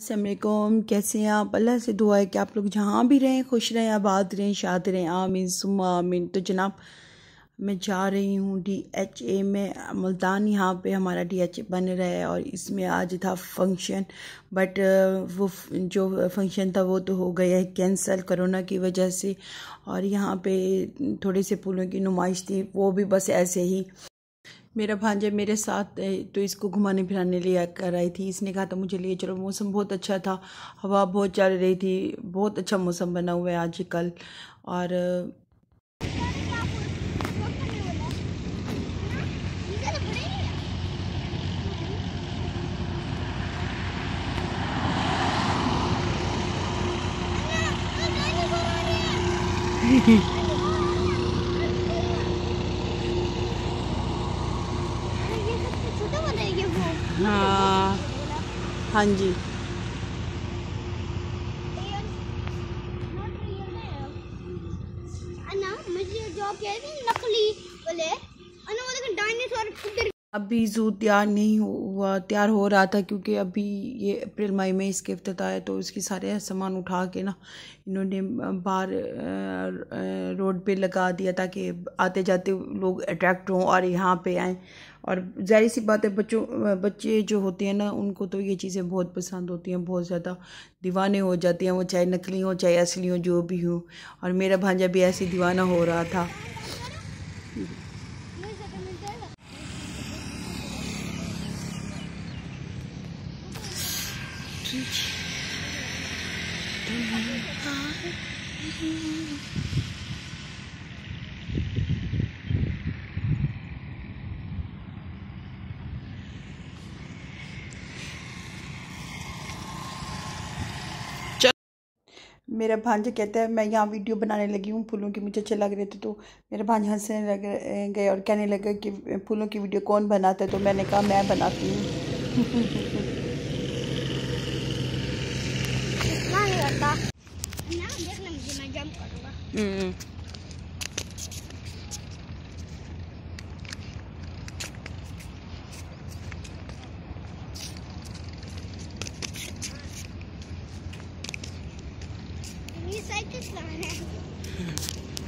असलम कैसे हैं आप? अल्लाह से दुआ है कि आप लोग जहाँ भी रहें, खुश रहें, आबाद रहें, शाद रहें। आमीन सुमा आमीन। तो जनाब, मैं जा रही हूँ डी एच ए में। मुल्तान यहाँ पे हमारा डी एच ए बन रहा है और इसमें आज था फ़ंक्शन बट वो जो फ़ंक्शन था वो तो हो गया है कैंसिल कोरोना की वजह से। और यहाँ पे थोड़े से फूलों की नुमाइश थी, वो भी बस ऐसे ही मेरा भांजा मेरे साथ तो इसको घुमाने फिराने ले कर आई थी। इसने कहा था मुझे लिए, चलो, मौसम बहुत अच्छा था, हवा बहुत चल रही थी, बहुत अच्छा मौसम बना हुआ है आज कल और हाँ हाँ जी अभी जू तैयार नहीं हुआ, तैयार हो रहा था क्योंकि अभी ये अप्रैल, मई में इसके अफ्ताह है तो इसकी सारे सामान उठा के ना इन्होंने बाहर रोड पे लगा दिया ताकि आते जाते लोग अट्रैक्ट हों और यहाँ पे आएँ। और ज़ाहिर सी बात है, बच्चों बच्चे जो होते हैं ना, उनको तो ये चीज़ें बहुत पसंद होती हैं, बहुत ज़्यादा दीवाने हो जाते हैं, वो चाहे नकली हों, चाहे असली हो, जो भी हों। और मेरा भांजा भी ऐसे दीवाना हो रहा था। मेरा भांजा कहता है, मैं यहाँ वीडियो बनाने लगी हूँ फूलों की, मुझे अच्छे लग रहे थे। तो मेरा भांजा हंसने लग गए और कहने लगा कि फूलों की वीडियो कौन बनाता है? तो मैंने कहा, मैं बनाती हूँ। हम्म ये साइकिल चलाना है इतने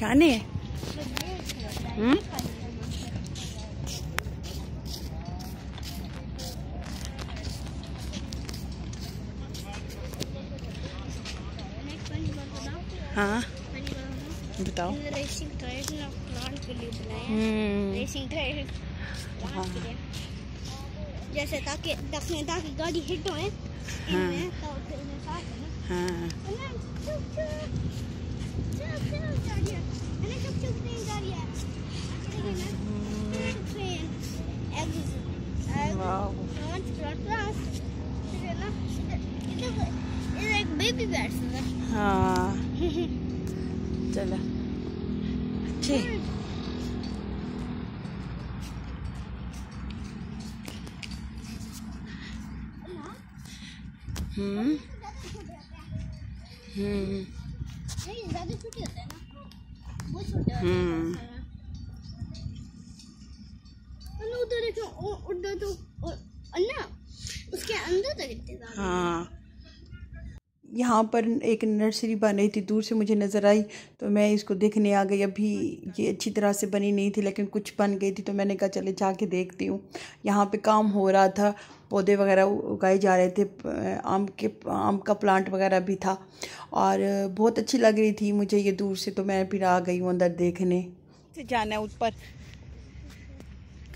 खाने? हम्म? हाँ। बताओ। रेसिंग प्लांट के लिए बनाया। हम्म। रेसिंग टायर प्लांट जैसे ताकि ताकि ताकि गाड़ी हिट होए इनमें तो है। हाँ है। चलो। हम्म। हम्म। ज़्यादा छोटे होते हैं ना बहुत छोटे होते हैं हम्म उधर देखो उधर तो अन्ना उसके अंदर तक इतने हाँ यहाँ पर एक नर्सरी बन रही थी, दूर से मुझे नज़र आई तो मैं इसको देखने आ गई। अभी ये अच्छी तरह से बनी नहीं थी, लेकिन कुछ बन गई थी तो मैंने कहा, चले जाके देखती हूँ। यहाँ पे काम हो रहा था, पौधे वगैरह उगाए जा रहे थे आम के, आम का प्लांट वगैरह भी था, और बहुत अच्छी लग रही थी मुझे ये दूर से तो मैं फिर आ गई हूँ अंदर देखने। से जाना है ऊपर?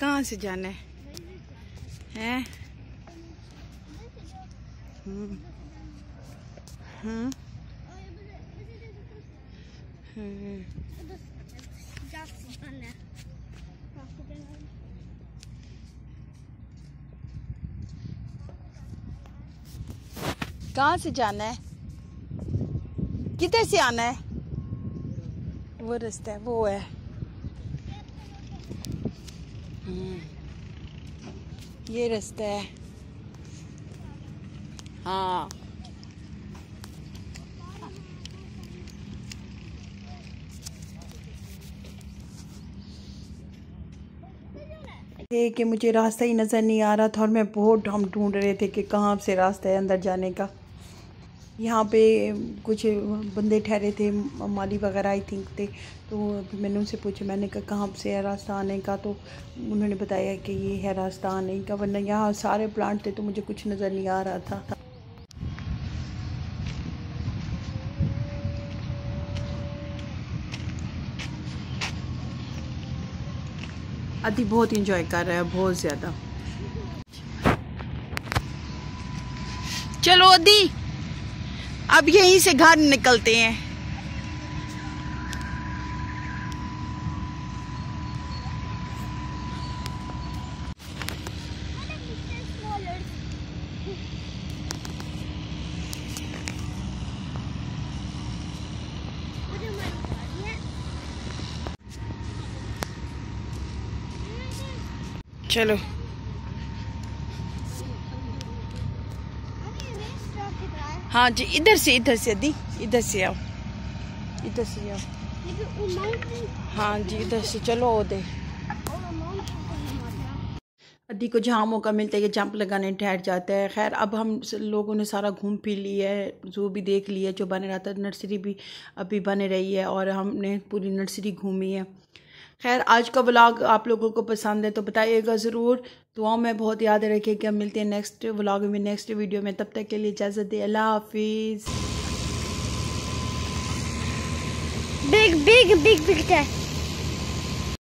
कहाँ से जाना है? हैं? हम्म। हम्म। कहाँ से जाना है? किधर से आना है? वो रास्ता है, वो है। हम्म। ये रास्ता है। हाँ। थे कि मुझे रास्ता ही नज़र नहीं आ रहा था और मैं बहुत हम ढूंढ रहे थे कि कहाँ से रास्ता है अंदर जाने का। यहाँ पे कुछ बंदे ठहरे थे, माली वगैरह आई थिंक थे। तो मैंने उनसे पूछा, मैंने कहा, कहाँ से है रास्ता आने का? तो उन्होंने बताया कि ये है रास्ता आने का, वरना यहाँ सारे प्लांट थे तो मुझे कुछ नज़र नहीं आ रहा था। अति बहुत इंजॉय कर रहा है, बहुत ज़्यादा। चलो अदी अब यहीं से घर निकलते हैं। चलो। हाँ जी, इधर से इधर से, दी, इधर से आओ। इधर से आओ। हाँ जी, इधर से, चलो दे। अदी को जहाँ मौका मिलता है ये जंप लगाने ठहर जाता है। खैर, अब हम लोगों ने सारा घूम फिर लिया है, जू भी देख लिया जो बने रहा था नर्सरी भी अभी बने रही है और हमने पूरी नर्सरी घूमी है। खैर, आज का व्लॉग आप लोगों को पसंद है तो बताइएगा ज़रूर। दुआओं में बहुत याद रखें कि हम मिलते हैं नेक्स्ट व्लॉग में नेक्स्ट वीडियो में। तब तक के लिए इजाज़त दे। अल्लाह हाफिज़। Big big big big